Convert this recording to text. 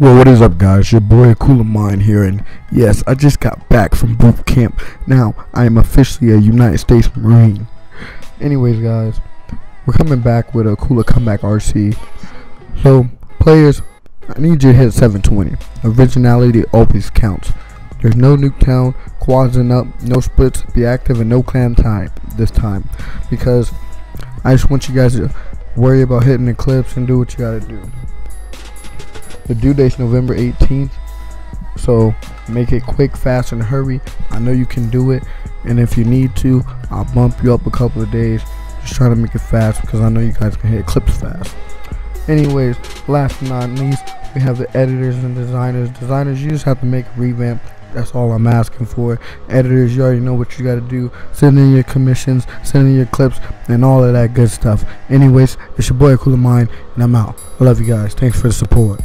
Well, what is up, guys? Your boy Cooler Mind here, and yes, I just got back from boot camp. Now, I am officially a United States Marine. Anyways, guys, we're coming back with Akula comeback RC. So, players, I need you to hit 720. Originality always counts. There's no Nuketown, quadsing up, no splits, be active, and no clan time this time. Because I just want you guys to worry about hitting the clips and do what you gotta do. The due date's November 18th. So make it quick, fast, and hurry. I know you can do it. And if you need to, I'll bump you up a couple of days. Just trying to make it fast because I know you guys can hit clips fast. Anyways, last but not least, we have the editors and designers. Designers, you just have to make a revamp. That's all I'm asking for. Editors, you already know what you gotta do. Send in your commissions, send in your clips, and all of that good stuff. Anyways, it's your boy Cooler Mind, and I'm out. I love you guys. Thanks for the support.